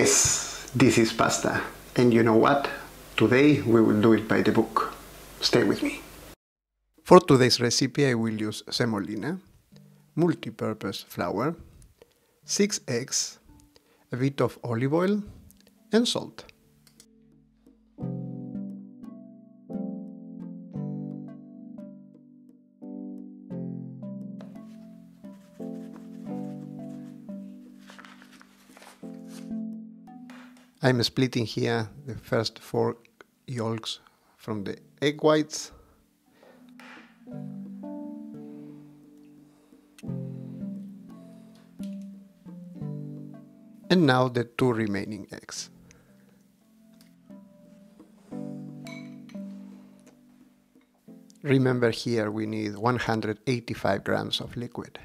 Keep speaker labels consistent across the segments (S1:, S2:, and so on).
S1: Yes, this is pasta. And you know what? Today we will do it by the book. Stay with me. For today's recipe I will use semolina, multi-purpose flour, 6 eggs, a bit of olive oil and salt. I'm splitting here the first four yolks from the egg whites. And now the two remaining eggs. Remember here we need 185 grams of liquid.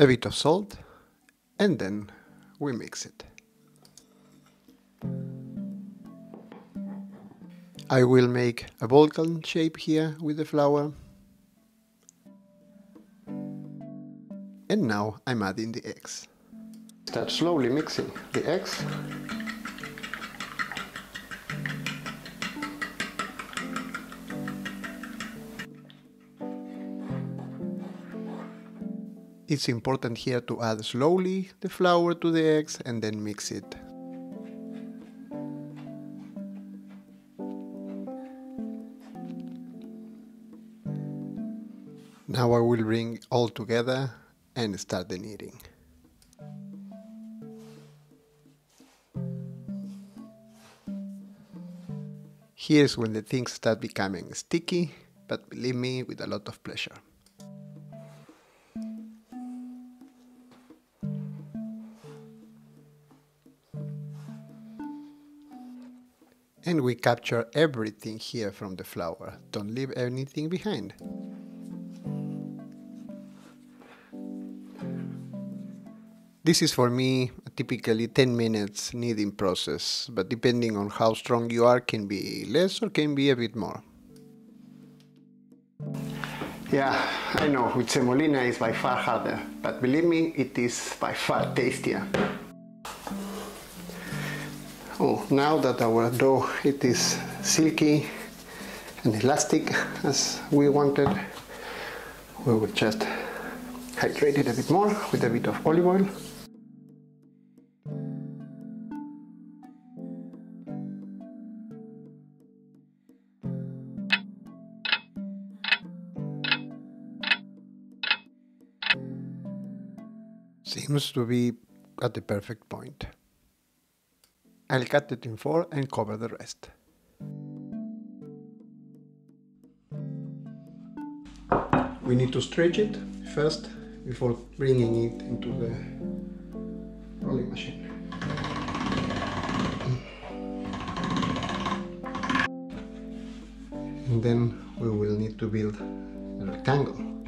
S1: A bit of salt and then we mix it. I will make a volcan shape here with the flour. And now I'm adding the eggs. Start slowly mixing the eggs. It's important here to add slowly the flour to the eggs and then mix it Now I will bring all together and start the kneading. Here's when the things start becoming sticky, but believe me, with a lot of pleasure. And we capture everything here from the flour, don't leave anything behind. This is for me typically 10 minutes kneading process, but depending on how strong you are can be less or can be a bit more. Yeah, I know, with semolina is by far harder, but believe me, it is by far tastier. Oh, now that our dough it is silky and elastic as we wanted, we will just hydrate it a bit more with a bit of olive oil. Seems to be at the perfect point. I'll cut it in four and cover the rest. We need to stretch it first before bringing it into the rolling machine. And then we will need to build a rectangle.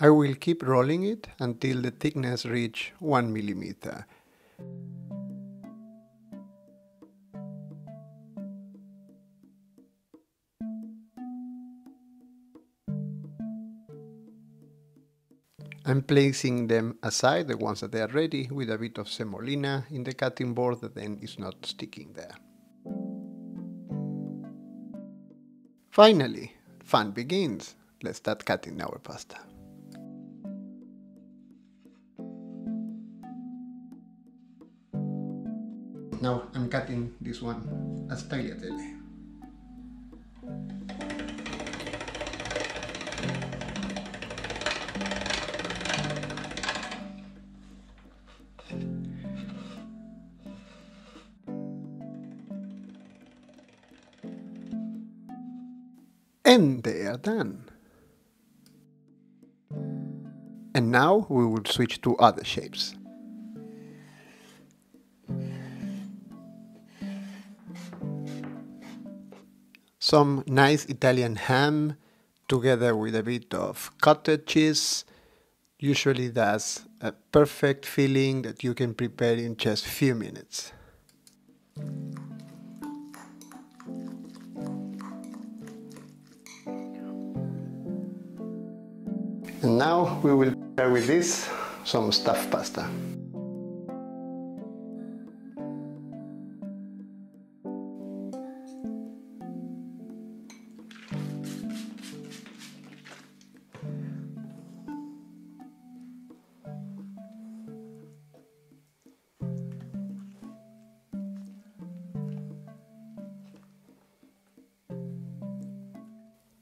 S1: I will keep rolling it until the thickness reach 1 millimeter. I'm placing them aside, the ones that they are ready, with a bit of semolina in the cutting board that then is not sticking there. Finally, fun begins. Let's start cutting our pasta. Now I'm cutting this one as tagliatelle. And they are done. And now we will switch to other shapes. some nice Italian ham together with a bit of cottage cheese. Usually that's a perfect filling that you can prepare in just few minutes. And now we will pair with this some stuffed pasta.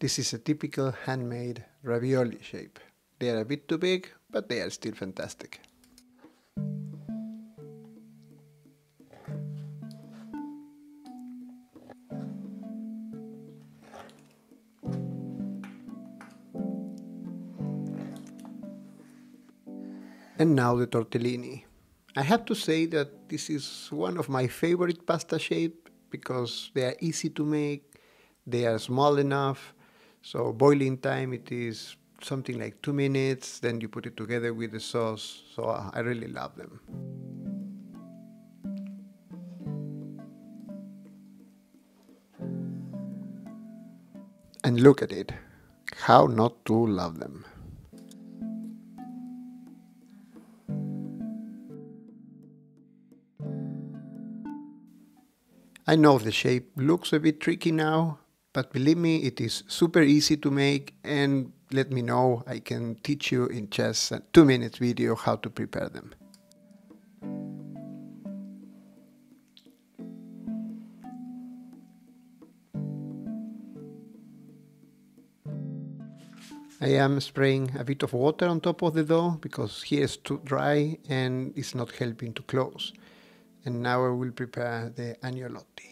S1: This is a typical handmade ravioli shape. They are a bit too big, but they are still fantastic. And now the tortellini. I have to say that this is one of my favorite pasta shape because they are easy to make, they are small enough, so boiling time it is something like two minutes, then you put it together with the sauce. So I really love them. And look at it. How not to love them. I know the shape looks a bit tricky now, but believe me, it is super easy to make and let me know. I can teach you in just a two minutes video how to prepare them. I am spraying a bit of water on top of the dough because here is too dry and it's not helping to close. And now I will prepare the agnolotti.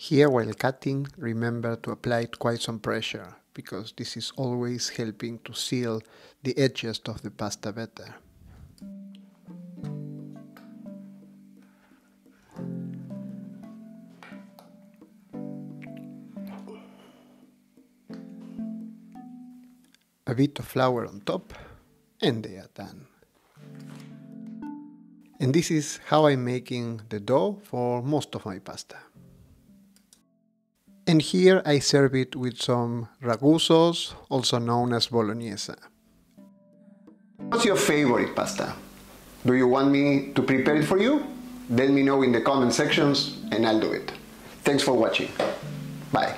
S1: Here while cutting, remember to apply quite some pressure, because this is always helping to seal the edges of the pasta better. A bit of flour on top, and they are done. And this is how I'm making the dough for most of my pasta. And here I serve it with some ragu sauce, also known as bolognese. What's your favorite pasta? Do you want me to prepare it for you? Let me know in the comment sections and I'll do it. Thanks for watching. Bye.